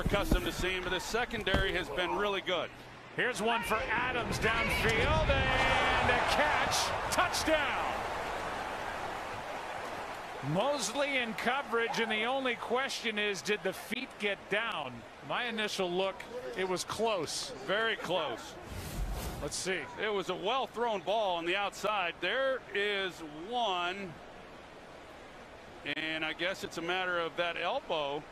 accustomed to seeing, but the secondary has been really good. Here's one for Adams downfield and a catch. Touchdown. Moseley in coverage, and the only question is, did the feet get down? My initial look, it was close. Very close. Let's see. It was a well thrown ball on the outside. There is one. And I guess it's a matter of that elbow